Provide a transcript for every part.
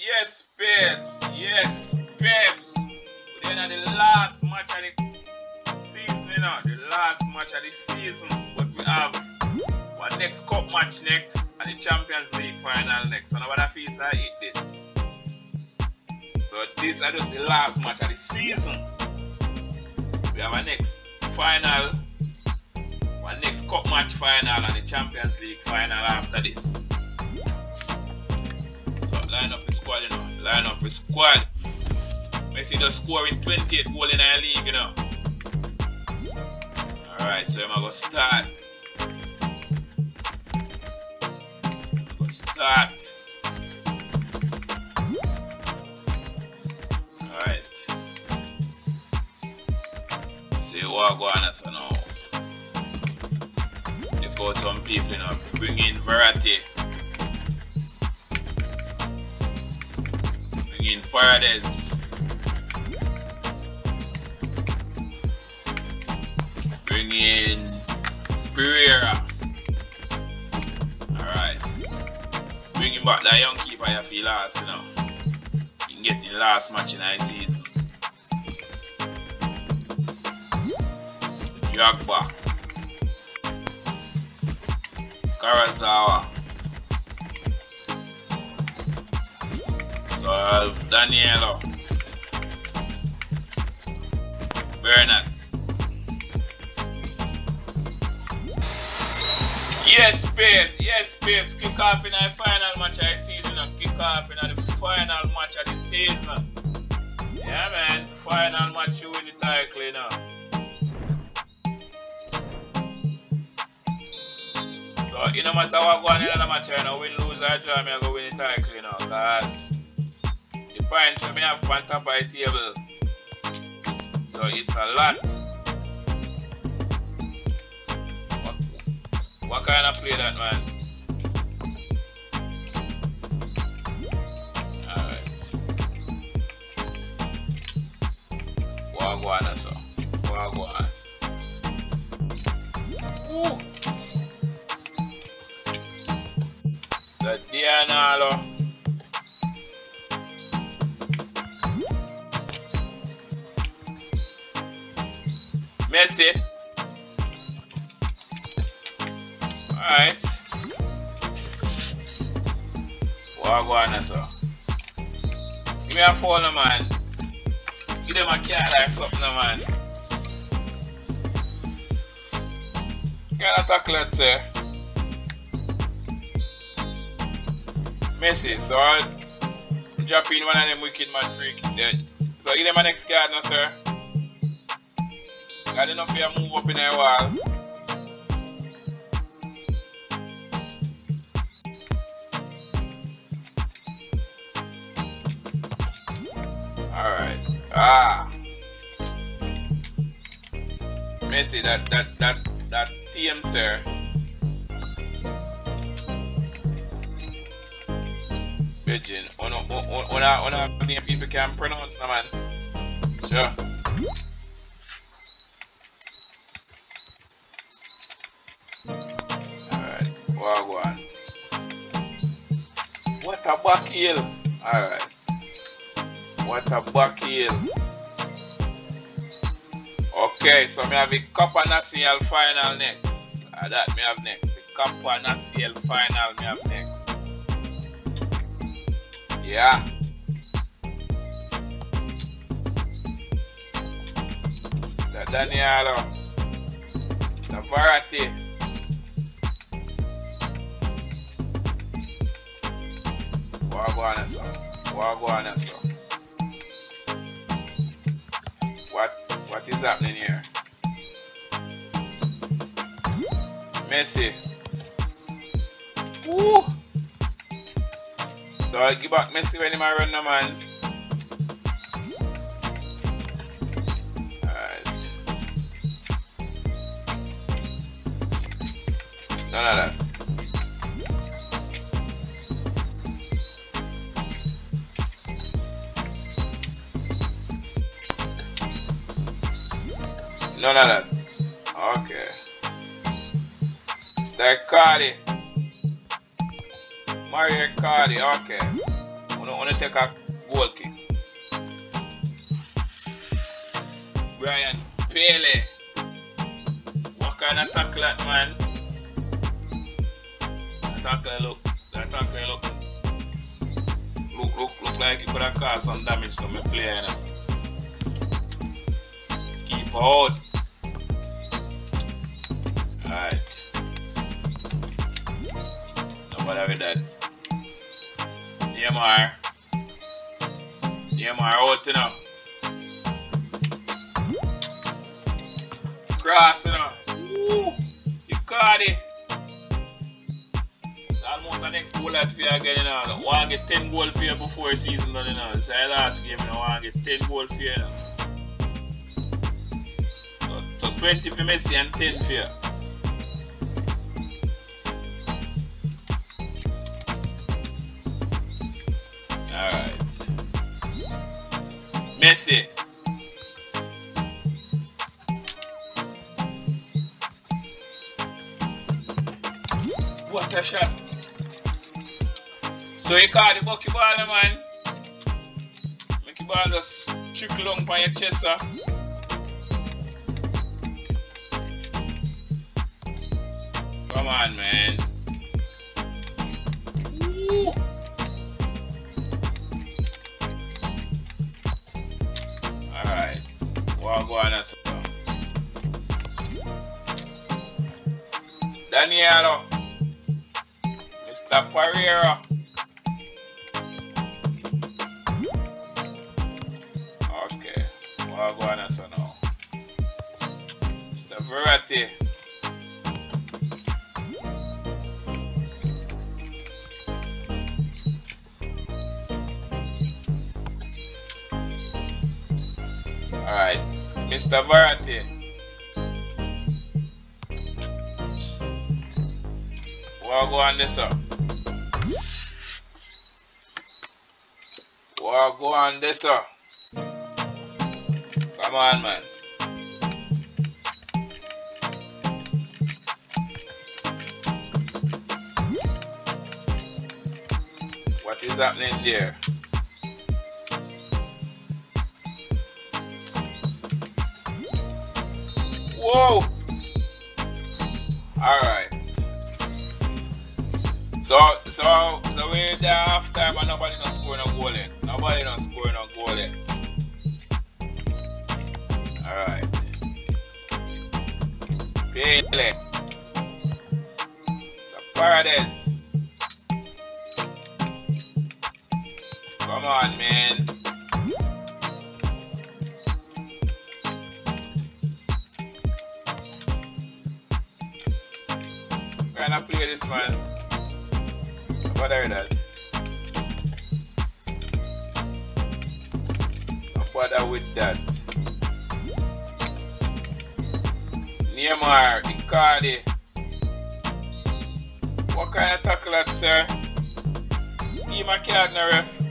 Yes, babes. Yes, babes. We're in the last match of the season, you know. The last match of the season. But we have one next cup match next and the Champions League final next. So nobody feels I eat this. So this is just the last match of the season. We have our next final, one next cup match final and the Champions League final after this. Line up the squad, you know. Line up the squad. Messi just scoring 28 goals in our league, you know. Alright, so I'm gonna start. I'm gonna start. Alright. See what going on so now. They got some people, you know, bring in Verratti. Bring in Paredes. Bring in Pereira. Alright. Bringing back that young keeper I feel last, you know. He can get the last match in the season. Jagba. Karazawa. Uh, Danilo. Bernard. Yes, babes. Yes, babes. Kick off in the final match of the season kick off in the final match of the season. Yeah, man. Final match you win the title, you know. So, it no matter what go on in the match, you know, win, lose, or draw, me I go win the title, you know, because the points I have on top of table, so it's a lot. What, what kind of play that, man? Alright. Wagwan, so. Wagwan. Woo! Danilo. Messi. Alright. Wagwan so. Give me a phone man. Give them a card or something man. Get a tackle it, sir. Messi, so I'll drop in one of them wicked man freak. Yeah. So give them a next card now, sir. Got enough here move up in the wall. Alright. Ah. Messi, that that that that TM sir. Virgin, on on on on on name people can pronounce man. Sure. Alright, Wagwan. What a back heel. Alright. What a back heel. Okay, so me have the Copa Nacional final next. Uh, that me have next. The Copa Nacional final me have next. Yeah. The Danilo. The Verratti. What what is happening here? Messi. Woo! So I'll give back Messi when he might run man. Alright. None of that. None of that. Okay. Start Cardi. Mario Cardi, okay. want to take a goal kick. Brian Pele. What kind of tackle that man? That tackle look, that tackle look, look, look, look like it could have caused some damage to my player. You know? Out. Alright. No bother with that. DMR. DMR out you know. Cross you know. Woo! You caught it. Almost the next goal for you again, you know. I want to get 10 goals for you before season done, you know. This is the last game, you. I want to get 10 goals you, you know. So, so 20 for Messi and 10 for you. Alright. Messi. What a shot. So you caught the bucky ball, man. Make the ball just trickle on by your chest, sir. Come on, man. Woo. Alright. Well, go on. Danilo. Mr. Pereira. Okay. Now. Mr. Verratti. Alright, Mr. Verratti. Well, go on this up. Well, go on this up. Come on, man. What is happening there? Whoa! Alright. So, so, so we're there half time and nobody not scoring a goal yet. Nobody not scoring a goal yet. Alright. Pele. So, Paredes. Come on, man. Can I play this man? What are that? No bother with that. Neymar, Icardi. What kind of tackle that, sir? Card now, ref.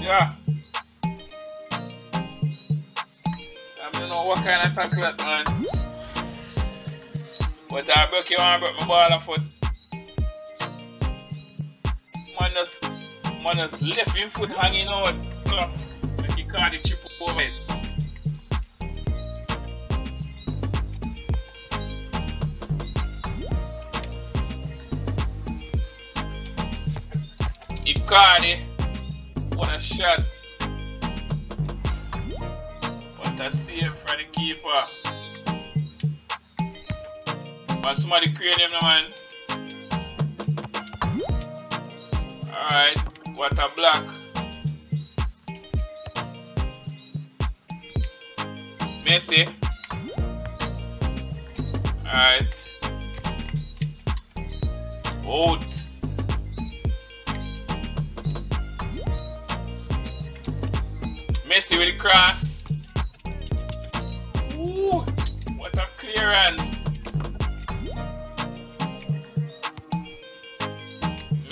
Yeah. I don't know what kind of tackle that, man. But I broke your arm, broke my ball of foot. Man just, man just left him foot hanging out. So, like caught the chip over it. Icardi, what a shot. What a save for the keeper. But somebody now, man. Alright, what a block. Messi. Alright. Out. Messi with the cross. Ooh, what a clearance.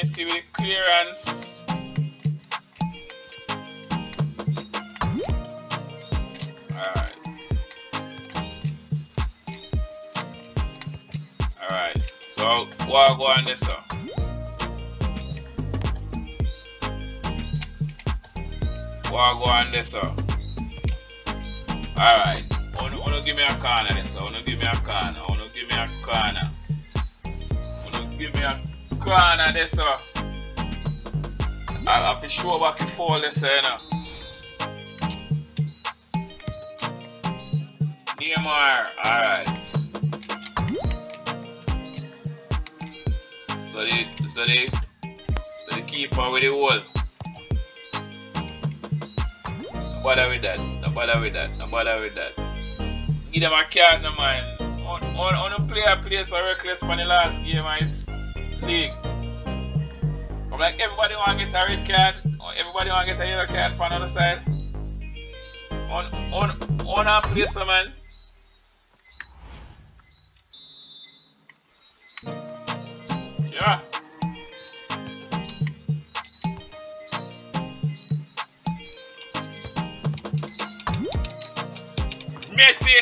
Messi with clearance. Alright. Alright. So what go on this so? What go on this, sir? Alright. Wanna, wanna give me a corner this. Wanna give me a corner. Wanna give me a corner. Wanna give me a corner this, sir. I'll have to show back and fall this, sir, you know. Neymar, alright. So the so the so the keeper with the wall. No bother with that. No bother with that. No bother with that. Give them a card no man. On on on a player play so reckless for the last game is league. I'm like, everybody want to get a red card, or everybody want to get a yellow card for another side. On, on, on our place, man. Sure. Messi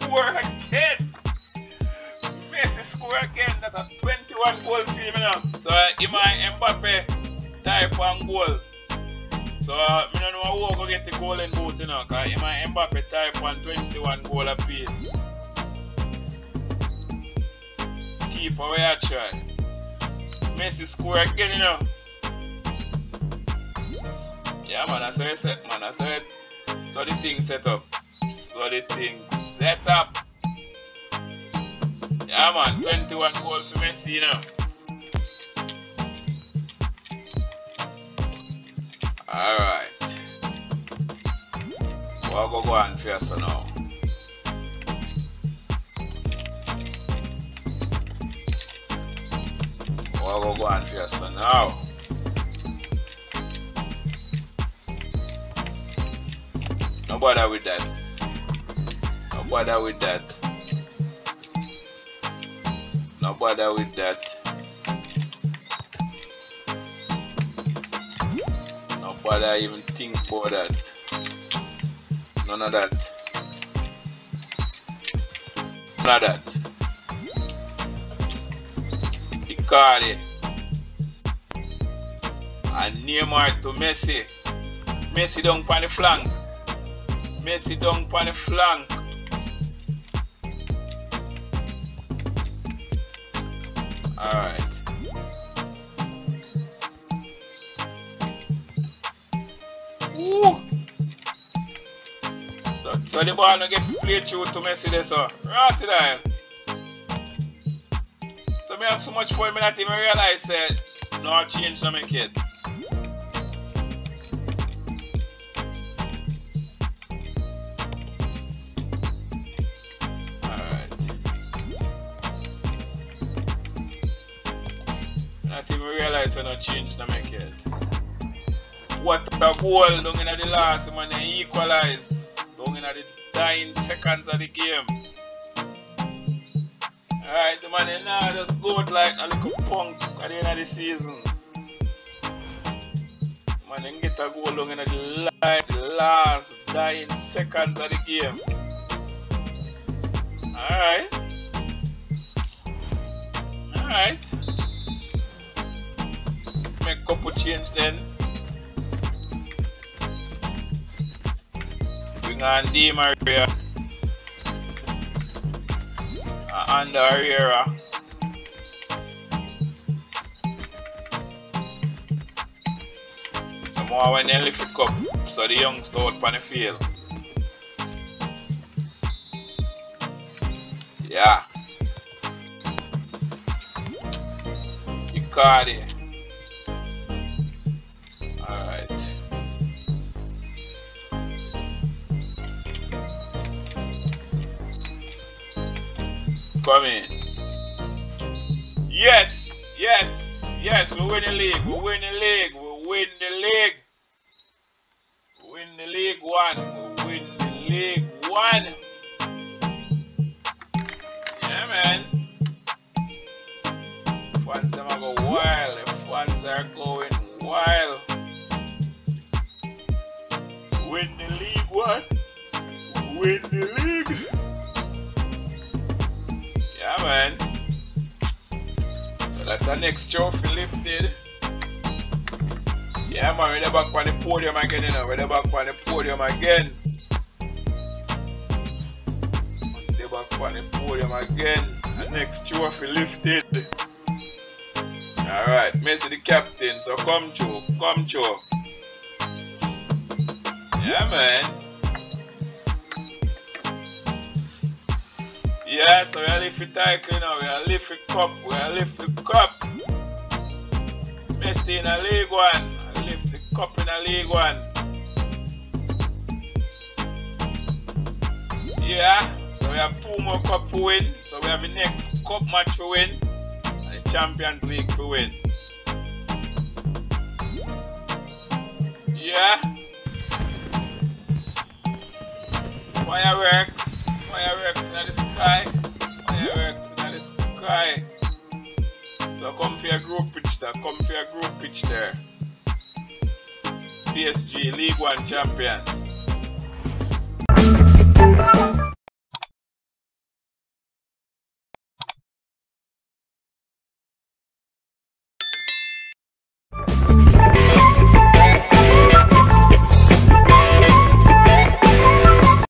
score again. Messi score again. That's a 20 one goal screaming you know. So uh, in my Mbappe type one goal. So uh, I don't know who will go get the golden boot you know, cause in my Mbappe type 121 goal apiece. Keep away a try. Messi score again you know. Yeah man, that's how it's set man, that's how it, so the thing set up. So the thing set up. Yeah man, 21 goals for Messi know. Alright. We'll go go on first now. We'll go go on first now. No bother with that. No bother with that. No bother with that. No bother even think about that. None of that. None of that. Icardi. And Neymar to Messi. Messi down on the flank. Messi down on the flank. Alright. So, so the ball no get played through to Messi there, so. Right there. So me have so much fun, me not even realize that no change no make Not even realize that no change no make it. What a goal down in the last man they equalize down in the dying seconds of the game. Alright, the man now just go out like a little punk at the end of the season. Man then get a goal down in the la- last dying seconds of the game. Alright. Alright. Couple change then. Bring on Di Maria. Uh, and Herrera. Some more when they lift cup, so the youngster out on the field. Yeah. Come in. Yes, yes, yes, we win the league. We win the league. We win the league. We win the league one. We win the league one. Yeah, man. Fans are go wild. The fans are going wild. Win the league one. Win the league. Man. So that's our next trophy lifted. Yeah man, we're back on the podium again, you know. We're back on the podium again. We're back on the podium again. And next trophy lifted. Alright, Messi the captain, so come Joe, come Joe. Yeah man. Yeah, so we are lift the title now, we are lift the cup, we are lift the cup. Messi in a League One, I lift the cup in a League One. Yeah, so we have two more cup to win, so we have the next cup match to win, and the Champions League to win. Yeah. Fireworks in the sky, fireworks in the sky. So come for your group pitch there, come for your group pitch there. PSG League One champions.